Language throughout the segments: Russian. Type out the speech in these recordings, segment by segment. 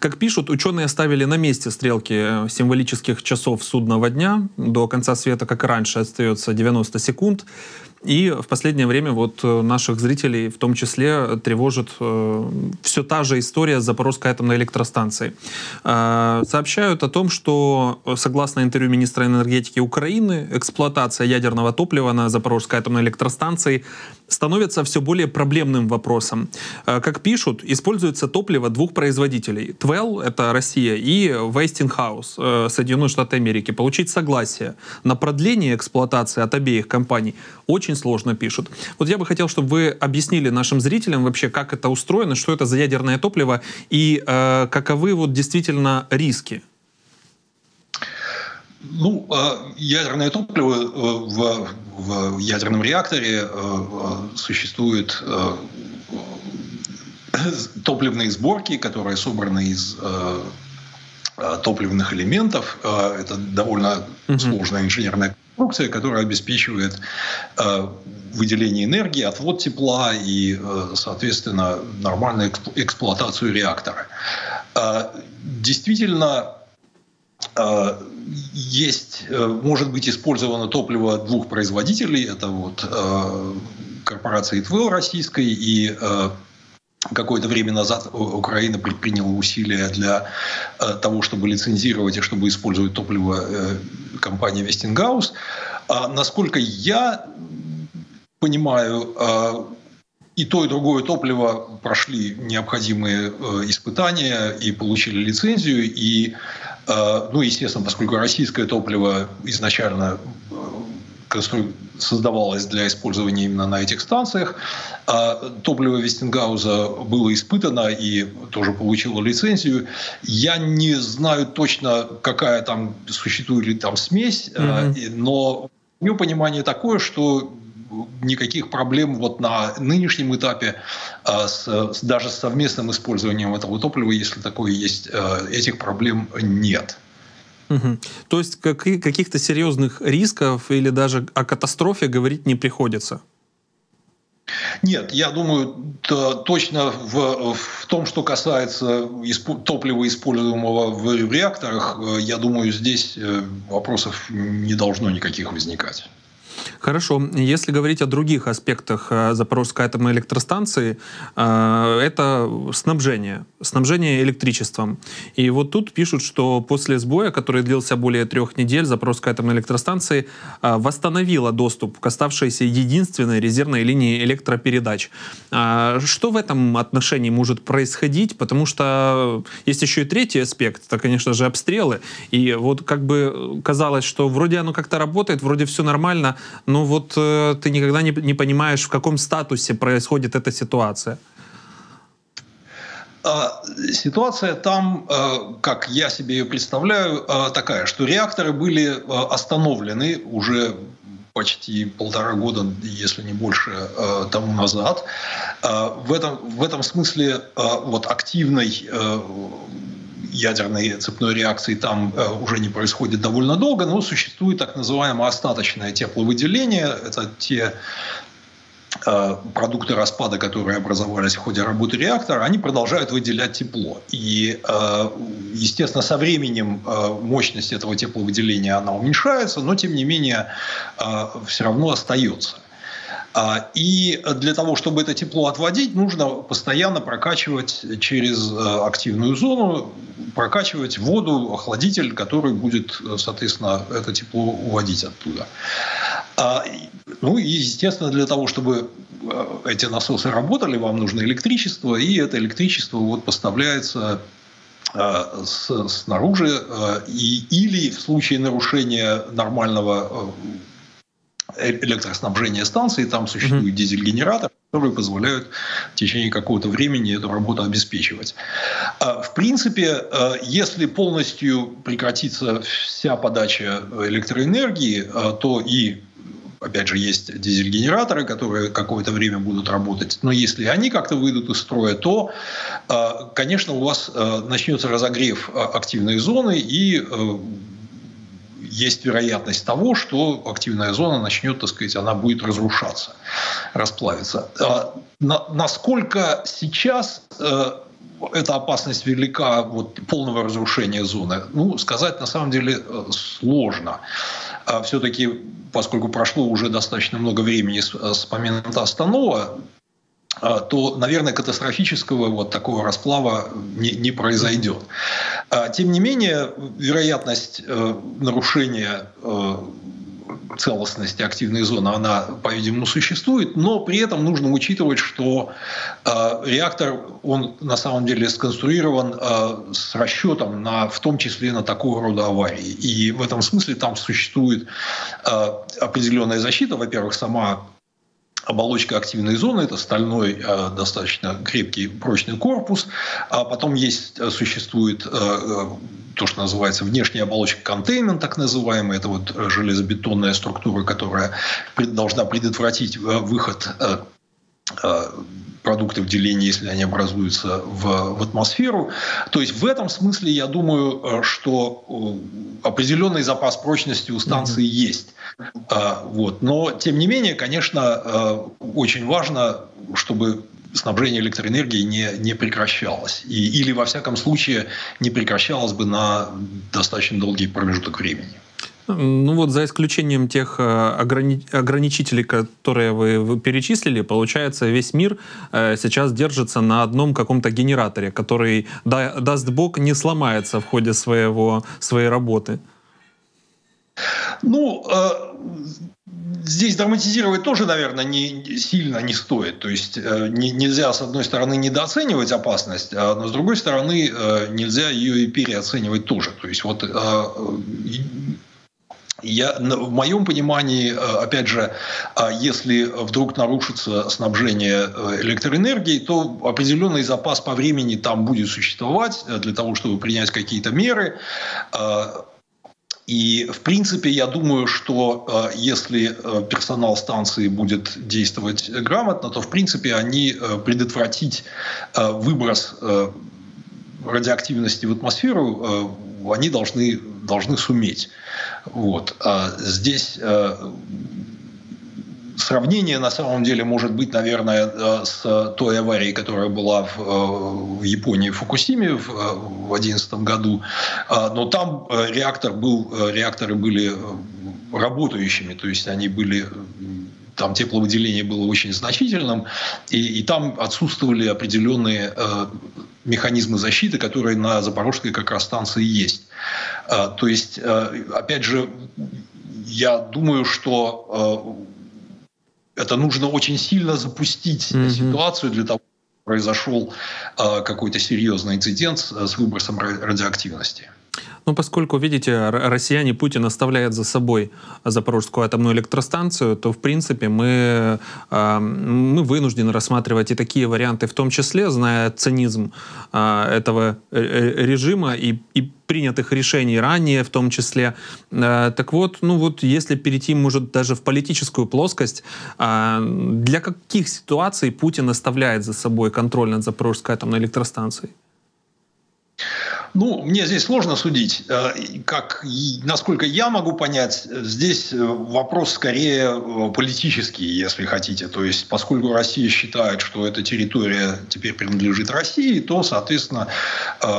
Как пишут, ученые ставили на месте стрелки э, символических часов судного дня. До конца света, как и раньше, остается 90 секунд. И в последнее время вот э, наших зрителей в том числе тревожит э, все та же история Запорожской атомной электростанции. Э, сообщают о том, что э, согласно интервью министра энергетики Украины, эксплуатация ядерного топлива на Запорожской атомной электростанции становится все более проблемным вопросом. Э, как пишут, используется топливо двух производителей. Твел, это Россия, и Westinghouse, э, Соединенные Штаты Америки. Получить согласие на продление эксплуатации от обеих компаний очень сложно, пишут. Вот я бы хотел, чтобы вы объяснили нашим зрителям вообще, как это устроено, что это за ядерное топливо и э, каковы вот действительно риски. Ну, ядерное топливо в в ядерном реакторе э, э, существуют э, топливные сборки, которые собраны из топливных элементов. Это довольно сложная инженерная конструкция, которая обеспечивает выделение энергии, отвод тепла и, соответственно, нормальную эксплуатацию реактора. Действительно, есть, э, может быть использовано топливо двух производителей. Это вот э, корпорации ТВЛ российской и э, какое-то время назад Украина предприняла усилия для того, чтобы лицензировать и чтобы использовать топливо компании Вестингаус. А насколько я понимаю, и то, и другое топливо прошли необходимые испытания и получили лицензию, и ну, естественно, поскольку российское топливо изначально создавалось для использования именно на этих станциях. А топливо Вестингауза было испытано и тоже получило лицензию. Я не знаю точно, какая там существует ли там смесь, mm-hmm. но мое понимание такое, что никаких проблем вот на нынешнем этапе а, с, даже с совместным использованием этого топлива, если такое есть, этих проблем нет. То есть как, каких-то серьезных рисков или даже о катастрофе говорить не приходится? Нет, я думаю, точно в, в том, что касается исп, топлива, используемого в реакторах, э, я думаю, здесь э, вопросов не должно никаких возникать. Хорошо. Если говорить о других аспектах э, Запорожской атомной электростанции, э, это снабжение. Снабжение электричеством. И вот тут пишут, что после сбоя, который длился более трех недель, Запорожская атомная электростанция э, восстановила доступ к оставшейся единственной резервной линии электропередач. Что в этом отношении может происходить? Потому что есть еще и третий аспект, это, конечно же, обстрелы. И вот как бы казалось, что вроде оно как-то работает, вроде все нормально, но вот э, ты никогда не, не понимаешь, в каком статусе происходит эта ситуация. А, ситуация там, э, как я себе ее представляю, э, такая, что реакторы были э, остановлены уже почти полтора года, если не больше, тому назад. В этом, в этом смысле вот активной ядерной цепной реакции там э, уже не происходит довольно долго, но существует так называемое остаточное тепловыдделение. Это те э, продукты распада, которые образовались в ходе работы реактора, они продолжают выделять тепло. И, э, естественно, со временем мощность этого тепловыделения она уменьшается, но, тем не менее, все равно остается. А, и для того, чтобы это тепло отводить, нужно постоянно прокачивать через э, активную зону, прокачивать воду, охладитель, который будет, соответственно, это тепло уводить оттуда. А, ну и, естественно, для того, чтобы э, эти насосы работали, вам нужно электричество, и это электричество вот поставляется э, снаружи, и, или в случае нарушения нормального электроснабжения станции, там существует mm-hmm. дизель-генератор, которые позволяют в течение какого-то времени эту работу обеспечивать. А, в принципе, а, если полностью прекратится вся подача электроэнергии, а, то и опять же, есть дизель-генераторы, которые какое-то время будут работать. Но если они как-то выйдут из строя, то, конечно, у вас начнется разогрев активной зоны, и есть вероятность того, что активная зона начнет, так сказать, она будет разрушаться, расплавиться. А, насколько сейчас э, эта опасность велика вот, полного разрушения зоны? Ну, сказать на самом деле э, сложно. А все-таки, поскольку прошло уже достаточно много времени с, с момента Станова, а, то, наверное, катастрофического вот такого расплава не, не произойдет. А, тем не менее, вероятность э, нарушения э, целостности активной зоны, она, по-видимому, существует, но при этом нужно учитывать, что э, реактор, он на самом деле сконструирован э, с расчетом на, в том числе на такого рода аварии. И в этом смысле там существует э, определенная защита, во-первых, сама оболочка активной зоны, это стальной э, достаточно крепкий прочный корпус, а потом есть, э, существует э, то, что называется внешняя оболочка контеймент, так называемая, это вот железобетонная структура, которая должна предотвратить выход продуктов деления, если они образуются в, в атмосферу. То есть в этом смысле я думаю, э, что э, определенный запас прочности у станции mm-hmm. есть. Вот. Но тем не менее, конечно, э, очень важно, чтобы снабжение электроэнергией не, не прекращалось. И, или, во всяком случае, не прекращалось бы на достаточно долгий промежуток времени. Ну вот за исключением тех э, ограни- ограничителей, которые вы перечислили, получается весь мир э, сейчас держится на одном каком-то генераторе, который, да, даст бог, не сломается в ходе своего, своей работы. Ну, э, здесь драматизировать тоже, наверное, не сильно не стоит. То есть э, не, нельзя, с одной стороны, недооценивать опасность, а но с другой стороны, э, нельзя ее и переоценивать тоже. То есть вот э, я, в моем понимании, э, опять же, а если вдруг нарушится снабжение э, электроэнергией, то определенный запас по времени там будет существовать э, для того, чтобы принять какие-то меры. И, в принципе, я думаю, что если персонал станции будет действовать грамотно, то, в принципе, они предотвратить выброс радиоактивности в атмосферу они должны, должны суметь. Вот. А здесь э, сравнение на самом деле может быть, наверное, э, с той аварией, которая была в, э, Японии, в Фукусиме в 2011 году. А, но там реактор был, реакторы были работающими, то есть они были там тепловыделение было очень значительным, и, и там отсутствовали определенные э, механизмы защиты, которые на Запорожской как раз станции есть. Э, то есть, э, опять же, я думаю, что э, это нужно очень сильно запустить mm-hmm. ситуацию для того, чтобы произошел какой-то серьезный инцидент с выбросом радиоактивности. Ну, поскольку, видите, россияне Путин оставляет за собой Запорожскую атомную электростанцию, то, в принципе, мы, а, мы вынуждены рассматривать и такие варианты, в том числе, зная цинизм а, этого э, э, режима и, и принятых решений ранее, в том числе. А, так вот, ну вот, если перейти, может, даже в политическую плоскость, для каких ситуаций Путин оставляет за собой контроль над Запорожской атомной электростанцией? Ну, мне здесь сложно судить. Э, как, насколько я могу понять, здесь э, вопрос скорее э, политический, если хотите. То есть, поскольку Россия считает, что эта территория теперь принадлежит России, то, соответственно,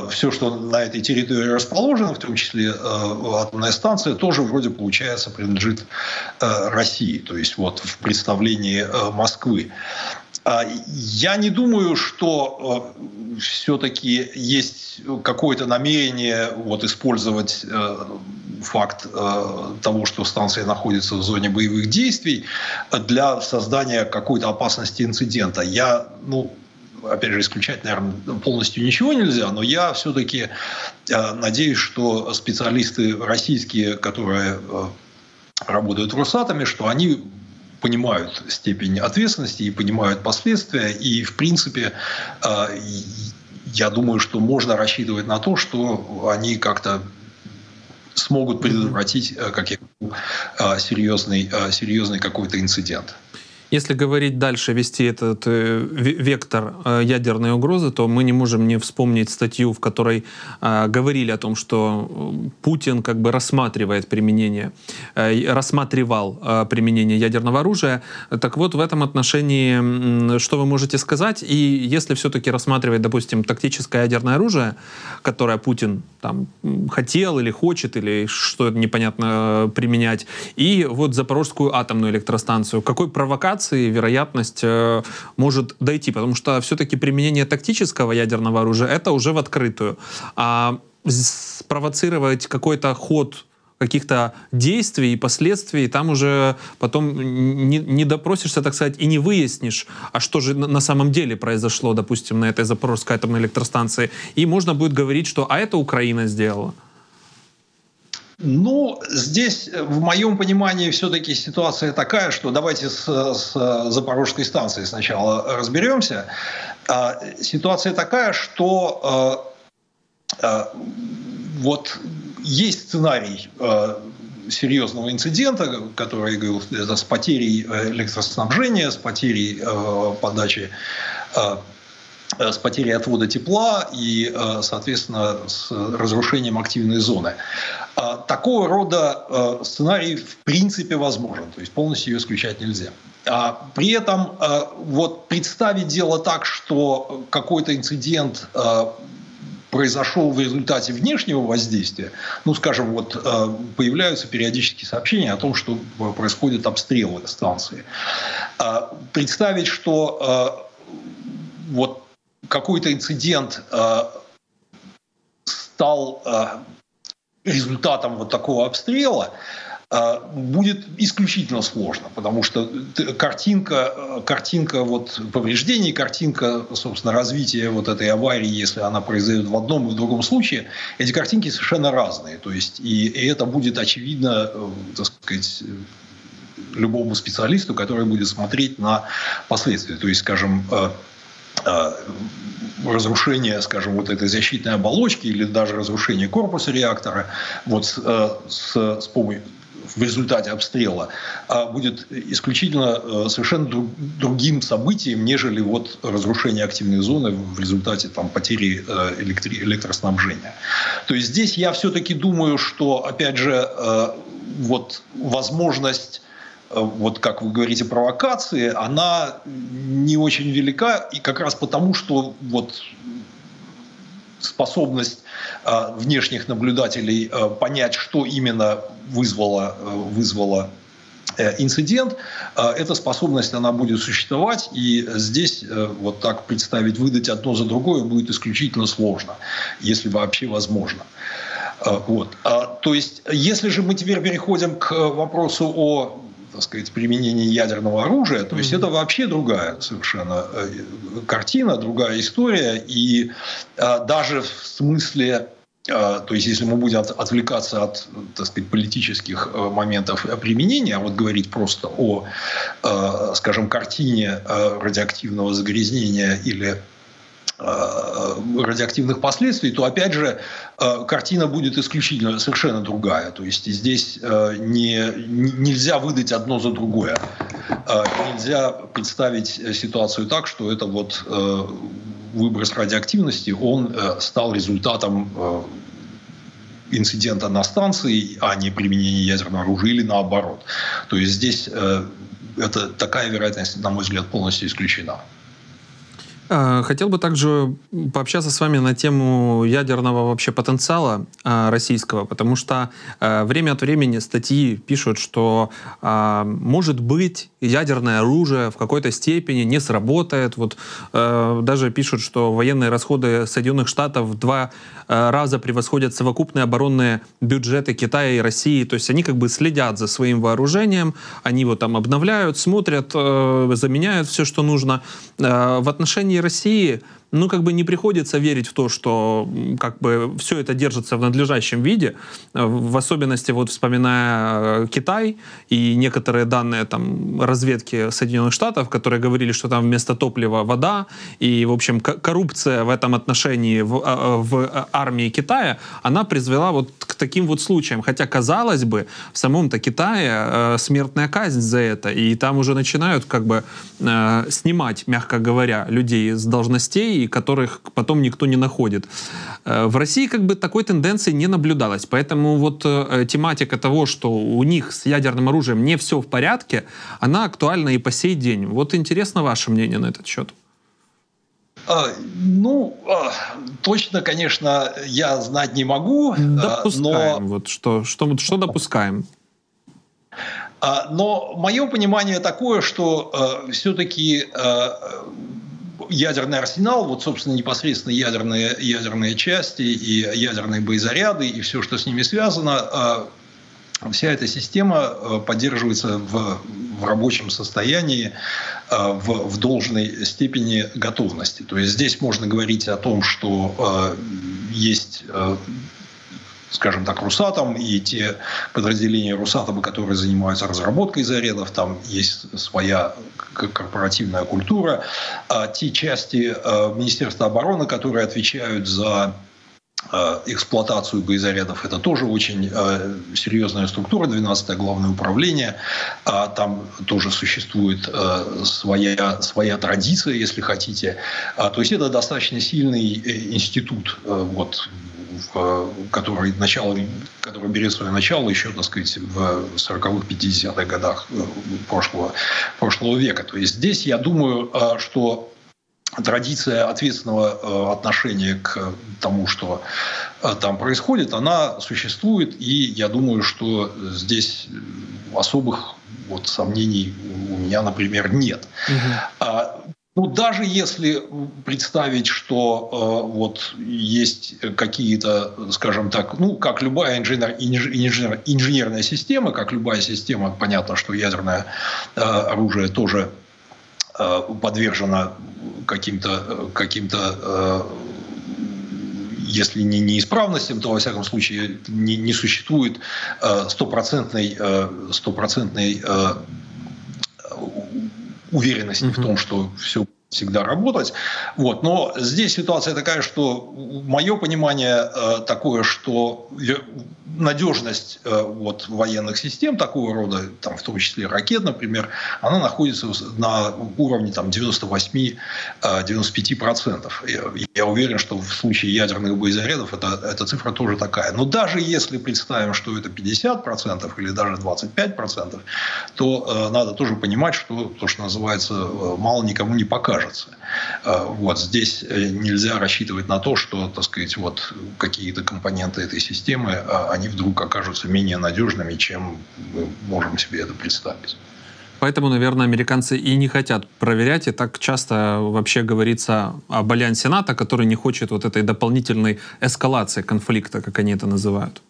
все, что на этой территории расположено, в том числе атомная станция, тоже вроде получается принадлежит России. То есть, вот в представлении Москвы. А, я не думаю, что э, все-таки есть какое-то намерение вот, использовать э, факт э, того, что станция находится в зоне боевых действий для создания какой-то опасности инцидента. Я, ну, опять же, исключать, наверное, полностью ничего нельзя, но я все-таки надеюсь, что специалисты российские, которые работают в Росатоме, что они понимают степень ответственности и понимают последствия. И, в принципе, э, я думаю, что можно рассчитывать на то, что они как-то смогут предотвратить, э, как я говорю, э, серьезный, серьезный какой-то инцидент. Если говорить дальше, вести этот э, вектор э, ядерной угрозы, то мы не можем не вспомнить статью, в которой э, говорили о том, что Путин как бы рассматривает применение, рассматривал применение ядерного оружия. Так вот, в этом отношении, что вы можете сказать? И если все-таки рассматривать, допустим, тактическое ядерное оружие, которое Путин там хотел или хочет, или что непонятно применять, и вот Запорожскую атомную электростанцию, какой провокации эскалации вероятность э, может дойти, потому что все-таки применение тактического ядерного оружия это уже в открытую. А спровоцировать какой-то ход каких-то действий и последствий, там уже потом не, не допросишься, так сказать, и не выяснишь, а что же на самом деле произошло, допустим, на этой Запорожской атомной электростанции. И можно будет говорить, что а это Украина сделала. Ну, здесь, э, в моем понимании, все-таки ситуация такая, что давайте с, с Запорожской станцией сначала разберемся. А, ситуация такая, что а, вот есть сценарий серьезного инцидента, который говорил, с потерей э, электроснабжения, с потерей э, подачи с потерей отвода тепла и, соответственно, с разрушением активной зоны. А, такого рода сценарий в принципе возможен, то есть полностью ее исключать нельзя. А при этом вот представить дело так, что какой-то инцидент произошел в результате внешнего воздействия, ну, скажем, вот появляются периодически сообщения о том, что происходят обстрелы станции. Представить, что вот какой-то инцидент стал результатом вот такого обстрела э, будет исключительно сложно, потому что картинка, э, картинка вот повреждений, картинка, собственно, развития вот этой аварии, если она произойдет в одном и в другом случае, эти картинки совершенно разные. То есть, и, и это будет очевидно, э, так сказать, любому специалисту, который будет смотреть на последствия. То есть, скажем, разрушение, скажем, вот этой защитной оболочки или даже разрушение корпуса реактора вот с, э, с, с помощью в результате обстрела а будет исключительно э, совершенно другим событием, нежели вот разрушение активной зоны в результате там, потери э, электри- электроснабжения. То есть здесь я все-таки думаю, что, опять же, вот возможность вот как вы говорите, провокации, она не очень велика, и как раз потому, что вот способность э, внешних наблюдателей э, понять, что именно вызвало, э, вызвало э, инцидент, э, эта способность она будет существовать, и здесь вот так представить, выдать одно за другое будет исключительно сложно, если вообще возможно. Вот. А, то есть, если же мы теперь переходим к вопросу о так сказать, применение ядерного оружия. То есть mm-hmm. это вообще другая совершенно э, картина, другая история. И а, даже в смысле а, то есть, если мы будем отвлекаться от, так сказать, политических э, моментов применения, а вот говорить просто о, скажем, картине радиоактивного загрязнения или Э, радиоактивных последствий, то опять же э, картина будет исключительно совершенно другая. То есть здесь э, не, нельзя выдать одно за другое. Нельзя представить ситуацию так, что это вот выброс радиоактивности, он стал результатом инцидента на станции, а не применения ядерного оружия или наоборот. То есть здесь это такая вероятность, на мой взгляд, полностью исключена. А, хотел бы также пообщаться с вами на тему ядерного вообще потенциала а, российского, потому что а, время от времени статьи пишут, что может быть ядерное оружие в какой-то степени не сработает. Вот даже пишут, что военные расходы Соединенных Штатов в два раза превосходят совокупные оборонные бюджеты Китая и России. То есть они как бы следят за своим вооружением, они его там обновляют, смотрят, заменяют все, что нужно. В отношении России ну, как бы не приходится верить в то, что как бы все это держится в надлежащем виде, в особенности вот вспоминая э, Китай и некоторые данные там разведки Соединенных Штатов, которые говорили, что там вместо топлива вода, и, в общем, коррупция в этом отношении в, э, в армии Китая, она призвела вот к таким вот случаям. Хотя, казалось бы, в самом-то Китае э, смертная казнь за это, и там уже начинают как бы э, снимать, мягко говоря, людей с должностей, которых потом никто не находит. Э, в России как бы такой тенденции не наблюдалось, поэтому вот э, тематика того, что у них с ядерным оружием не все в порядке, она актуальна и по сей день. Вот интересно ваше мнение на этот счет. А, ну, а, точно, конечно, я знать не могу. Допускаем. Но... Вот что, что, что допускаем? Но мое понимание такое, что э, все-таки э, ядерный арсенал, вот, собственно, непосредственно ядерные, ядерные части и ядерные боезаряды и все, что с ними связано, э, вся эта система э, поддерживается в, в рабочем состоянии э, в, в должной степени готовности. То есть здесь можно говорить о том, что есть скажем так, Русатом и те подразделения Русатома, которые занимаются разработкой зарядов, там есть своя корпоративная культура, а те части э, Министерства обороны, которые отвечают за э, эксплуатацию боезарядов. Это тоже очень э, серьезная структура, 12-е главное управление. А там тоже существует своя, своя традиция, если хотите. А, то есть это достаточно сильный институт вот, который, начало, который берет свое начало еще, так сказать, в 40-х, 50-х годах э, прошлого, прошлого века. То есть здесь, я думаю, э, что традиция ответственного э, отношения к тому, что там происходит, она существует, и я думаю, что здесь особых вот сомнений у меня, например, нет. Угу. Ну, даже если представить, что э, вот есть какие-то, скажем так, ну, как любая инженер, инженер, инженерная система, как любая система, понятно, что ядерное э, оружие тоже э, подвержено каким-то, каким-то э, если не неисправностям, то, во всяком случае, не, не существует э, стопроцентной, э, стопроцентной э, уверенности mm-hmm. в том, что все всегда работать. Вот. Но здесь ситуация такая, что мое понимание э, такое, что надежность э, вот, военных систем такого рода, там, в том числе ракет, например, она находится на уровне там, 98-95%. Э, я, уверен, что в случае ядерных боезарядов это, эта цифра тоже такая. Но даже если представим, что это 50% или даже 25%, то э, надо тоже понимать, что то, что называется, э, мало никому не покажется. Э, вот, здесь э, нельзя рассчитывать на то, что так сказать, вот, какие-то компоненты этой системы, они они вдруг окажутся менее надежными, чем мы можем себе это представить. Поэтому, наверное, американцы и не хотят проверять, и так часто вообще говорится об альянсе НАТО, который не хочет вот этой дополнительной эскалации конфликта, как они это называют.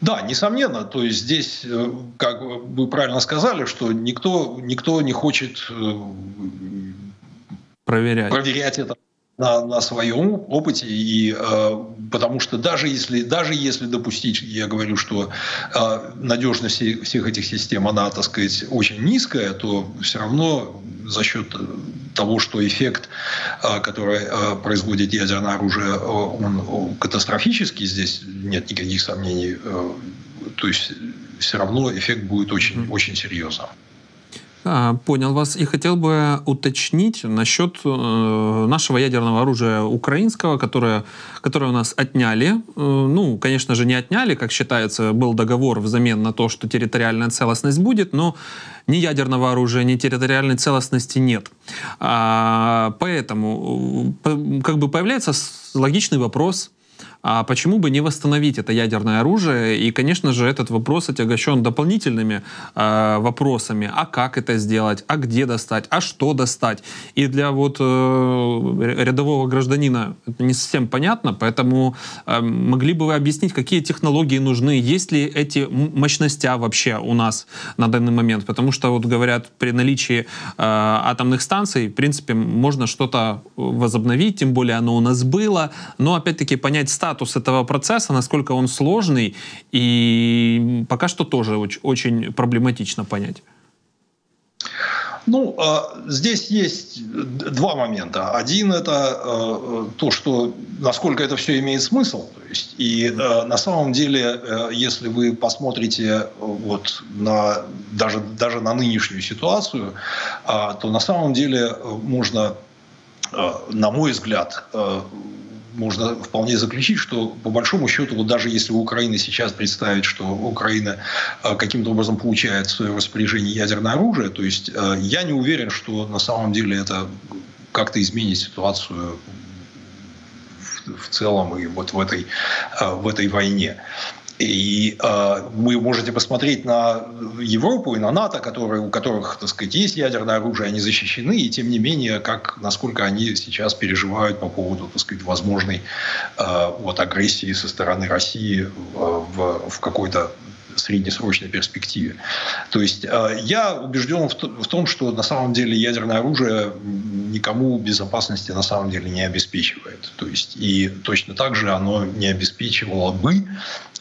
Да, несомненно. То есть здесь, э, как вы правильно сказали, что никто, никто не хочет э, проверять. проверять это на, на своем опыте, и, э, потому что даже если, даже если допустить, я говорю, что э, надежность всех этих систем, она, так сказать, очень низкая, то все равно за счет того, что эффект, э, который э, производит ядерное оружие, э, он катастрофический, здесь нет никаких сомнений, э, то есть все равно эффект будет очень, очень серьезным. А, понял вас. И хотел бы уточнить насчет э, нашего ядерного оружия украинского, которое, которое у нас отняли. Э, ну, конечно же, не отняли, как считается, был договор взамен на то, что территориальная целостность будет, но ни ядерного оружия, ни территориальной целостности нет. А, поэтому э, как бы появляется логичный вопрос, а почему бы не восстановить это ядерное оружие? И, конечно же, этот вопрос отягощен дополнительными э, вопросами. А как это сделать? А где достать? А что достать? И для вот э, рядового гражданина это не совсем понятно, поэтому э, могли бы вы объяснить, какие технологии нужны? Есть ли эти мощности вообще у нас на данный момент? Потому что, вот говорят, при наличии э, атомных станций, в принципе, можно что-то возобновить, тем более оно у нас было, но опять-таки понять статус этого процесса, насколько он сложный, и пока что тоже очень, очень проблематично понять. Ну, а, здесь есть два момента. Один это а, то, что насколько это все имеет смысл. То есть, и а, на самом деле, если вы посмотрите вот на, даже, даже на нынешнюю ситуацию, то на самом деле можно, на мой взгляд, можно вполне заключить, что по большому счету, вот даже если у Украины сейчас представить, что Украина э, каким-то образом получает в свое распоряжение ядерное оружие, то есть э, я не уверен, что на самом деле это как-то изменит ситуацию в целом и вот в этой, э, в этой войне. И э, вы можете посмотреть на Европу и на НАТО, которые, у которых, так сказать, есть ядерное оружие, они защищены, и тем не менее, как, насколько они сейчас переживают по поводу, так сказать, возможной э, вот, агрессии со стороны России в, в какой-то среднесрочной перспективе. То есть э, я убежден в том, что на самом деле ядерное оружие никому безопасности на самом деле не обеспечивает. То есть и точно так же оно не обеспечивало бы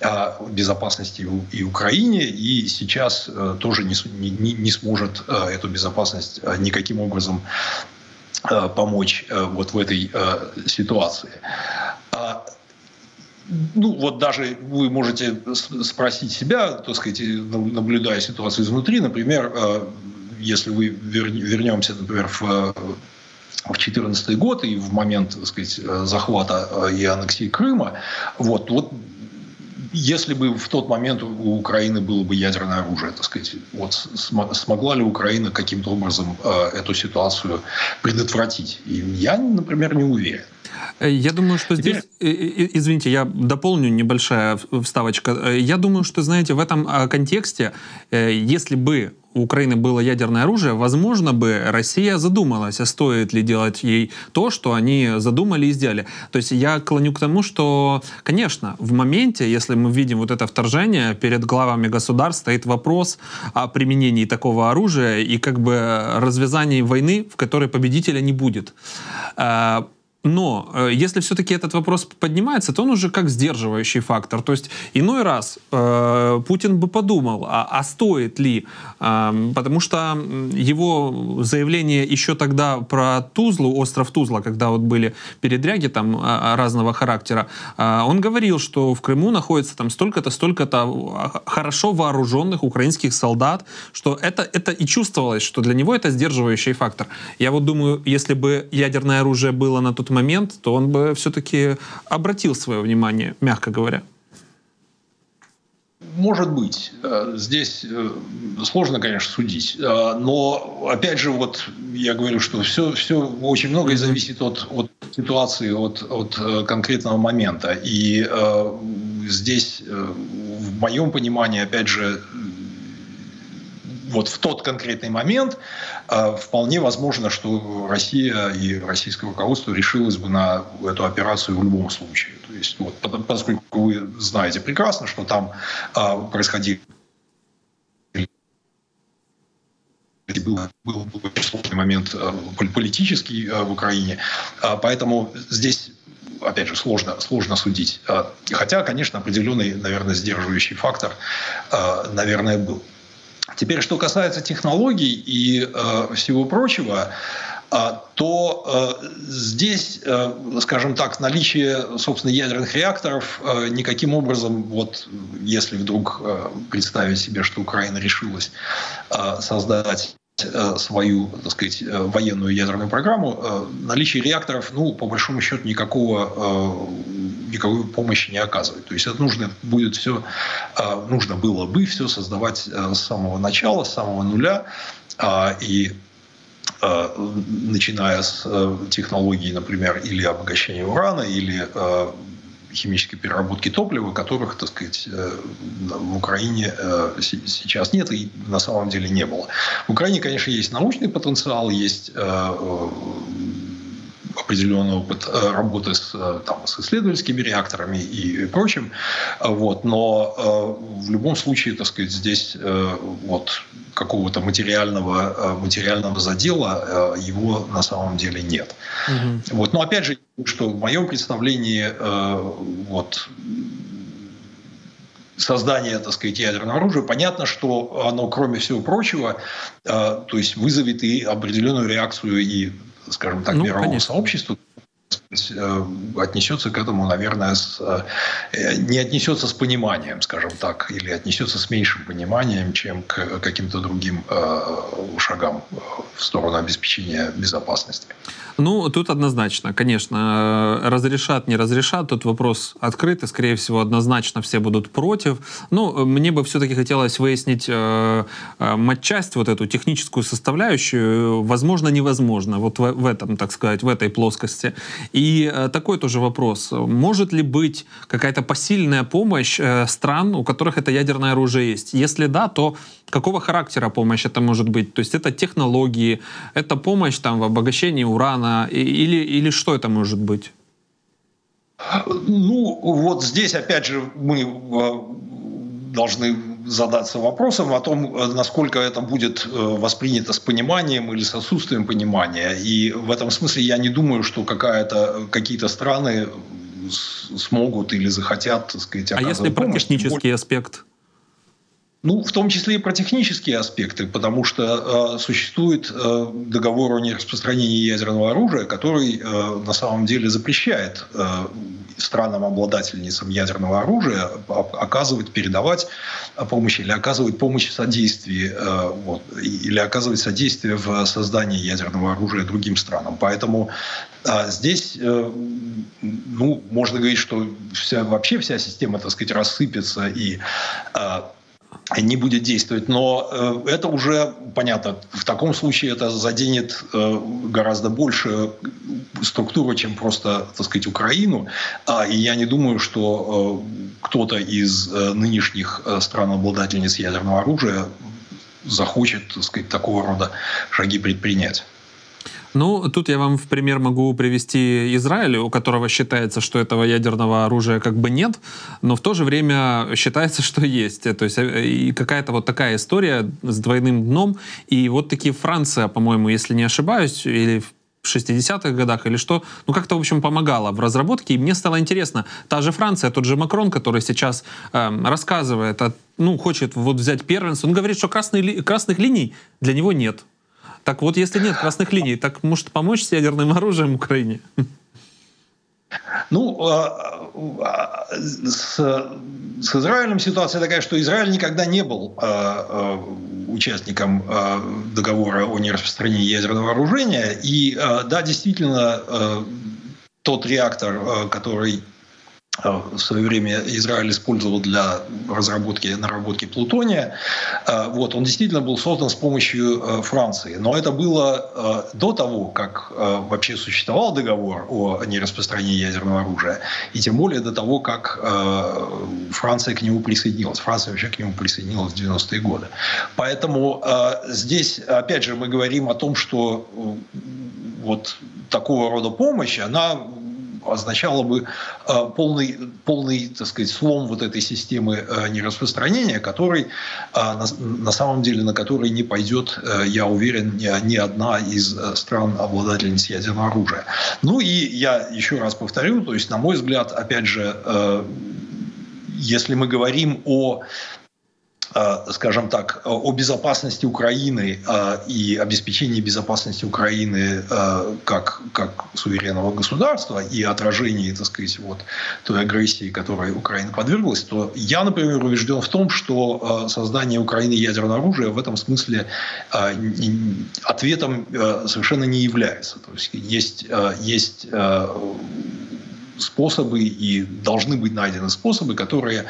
э, безопасности и Украине, и сейчас э, тоже не, не, не сможет эту безопасность никаким образом помочь вот в этой ситуации. Ну, вот даже вы можете спросить себя, так сказать, наблюдая ситуацию изнутри, например, э, если вы вернемся, например, в в 2014 год и в момент так сказать, захвата э, и аннексии Крыма, вот, вот если бы в тот момент у Украины было бы ядерное оружие, так сказать, вот смогла ли Украина каким-то образом э, эту ситуацию предотвратить? И я, например, не уверен. Э, я думаю, что здесь, Теперь... извините, я дополню небольшая вставочка. Э, я думаю, что, знаете, в этом контексте, э, если бы у Украины было ядерное оружие, возможно бы Россия задумалась, а стоит ли делать ей то, что они задумали и сделали. То есть я клоню к тому, что, конечно, в моменте, если мы видим вот это вторжение, перед главами государств стоит вопрос о применении такого оружия и как бы развязании войны, в которой победителя не будет. Но э, если все-таки этот вопрос поднимается, то он уже как сдерживающий фактор. То есть иной раз э, Путин бы подумал, а, а стоит ли, потому что его заявление еще тогда про Тузлу, остров Тузла, когда вот были передряги там э, разного характера, э, он говорил, что в Крыму находится там столько-то, столько-то а, хорошо вооруженных украинских солдат, что это, это и чувствовалось, что для него это сдерживающий фактор. Я вот думаю, если бы ядерное оружие было на тот момент, то он бы все-таки обратил свое внимание, мягко говоря. Может быть. Э, здесь э, сложно, конечно, судить. Э, но, опять же, вот я говорю, что все, все очень многое зависит от, от ситуации, от, от конкретного момента. И здесь, в моем понимании, опять же, вот в тот конкретный момент вполне возможно, что Россия и российское руководство решилось бы на эту операцию в любом случае. То есть, вот, поскольку вы знаете прекрасно, что там э, происходили был, был, был сложный момент э, политический в Украине. Поэтому здесь опять же, сложно, сложно судить. Хотя, конечно, определенный, наверное, сдерживающий фактор, наверное, был. Теперь, что касается технологий и всего прочего, то э, здесь, э, скажем так, наличие, собственно, ядерных реакторов э, никаким образом, вот если вдруг представить себе, что Украина решилась создать свою, так сказать, военную ядерную программу, наличие реакторов, ну, по большому счету, никакого, никакой помощи не оказывает. То есть это нужно будет все, нужно было бы все создавать с самого начала, с самого нуля, и начиная с технологии, например, или обогащения урана, или химической переработки топлива, которых, так сказать, в Украине сейчас нет и на самом деле не было. В Украине, конечно, есть научный потенциал, есть определенный опыт э, работы с, э, там, с исследовательскими реакторами и прочим. Вот. Но э, в любом случае, так сказать, здесь вот, какого-то материального, материального задела его на самом деле нет. Угу. Вот. Но опять же, что в моем представлении вот, создание, так сказать, ядерного оружия, понятно, что оно, кроме всего прочего, то есть вызовет и определенную реакцию и скажем так, ну, мирового конечно. сообщества э, отнесется к этому, наверное, с, э, не отнесется с пониманием, скажем так, или отнесется с меньшим пониманием, чем к каким-то другим э, шагам в сторону обеспечения безопасности. Ну, тут однозначно, конечно, разрешат, не разрешат, тут вопрос открытый, скорее всего, однозначно все будут против. Ну, мне бы все-таки хотелось выяснить э, э, матчасть, вот эту техническую составляющую, возможно, невозможно, вот в, в этом, так сказать, в этой плоскости. И э, такой тоже вопрос, может ли быть какая-то посильная помощь э, стран, у которых это ядерное оружие есть? Если да, то какого характера помощь это может быть? То есть это технологии, это помощь там в обогащении урана или, или что это может быть? Ну, вот здесь, опять же, мы э, должны задаться вопросом о том, насколько это будет э, воспринято с пониманием или с отсутствием понимания. И в этом смысле я не думаю, что какая-то, какие-то страны смогут или захотят, так сказать, А если про помощь, технический аспект? Ну, в том числе и про технические аспекты, потому что э, существует э, договор о нераспространении ядерного оружия, который э, на самом деле запрещает э, странам-обладательницам ядерного оружия оказывать, передавать помощь или оказывать помощь в содействии, э, вот, или оказывать содействие в создании ядерного оружия другим странам. Поэтому э, здесь, э, ну, можно говорить, что вся, вообще вся система, так сказать, рассыпется и э, не будет действовать. Но э, это уже понятно. В таком случае это заденет э, гораздо больше структуру, чем просто, так сказать, Украину. А, и я не думаю, что э, кто-то из нынешних стран-обладательниц ядерного оружия захочет, так сказать, такого рода шаги предпринять. Ну, тут я вам в пример могу привести Израиль, у которого считается, что этого ядерного оружия как бы нет, но в то же время считается, что есть. То есть э, какая-то вот такая история с двойным дном. И вот такие Франция, по-моему, если не ошибаюсь, или в 60-х годах или что, ну как-то, в общем, помогала в разработке. И мне стало интересно, та же Франция, тот же Макрон, который сейчас э, рассказывает, о, ну, хочет вот взять первенство, он говорит, что красные, красных линий для него нет. Так вот, если нет красных линий, так может помочь с ядерным оружием Украине? Ну, а, а, с, с Израилем ситуация такая, что Израиль никогда не был а, участником договора о нераспространении ядерного вооружения. И да, действительно, тот реактор, который в свое время Израиль использовал для разработки, наработки плутония. Э, вот, он действительно был создан с помощью э, Франции. Но это было до того, как вообще существовал договор о нераспространении ядерного оружия. И тем более до того, как Франция к нему присоединилась. Франция вообще к нему присоединилась в 90-е годы. Поэтому здесь, опять же, мы говорим о том, что вот такого рода помощь, она означало бы э, полный, полный так сказать, слом вот этой системы э, нераспространения, который э, на, самом деле на который не пойдет, я уверен, ни, одна из стран обладательниц ядерного оружия. Ну и я еще раз повторю, то есть, на мой взгляд, опять же, если мы говорим о скажем так, о безопасности Украины э, и обеспечении безопасности Украины э, как, как суверенного государства и отражении, так сказать, вот той агрессии, которой Украина подверглась, то я, например, убежден в том, что создание Украины ядерного оружия в этом смысле ответом совершенно не является. То есть есть, есть способы и должны быть найдены способы, которые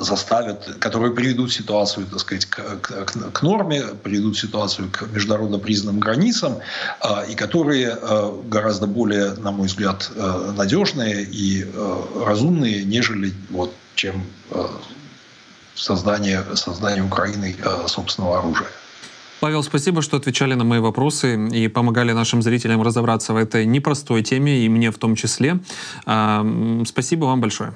заставят, которые приведут ситуацию, так сказать, к, к, к норме, приведут ситуацию к международно признанным границам, и которые гораздо более, на мой взгляд, надежные и разумные, нежели вот, чем создание, создание Украины собственного оружия. Павел, спасибо, что отвечали на мои вопросы и помогали нашим зрителям разобраться в этой непростой теме, и мне в том числе. Спасибо вам большое.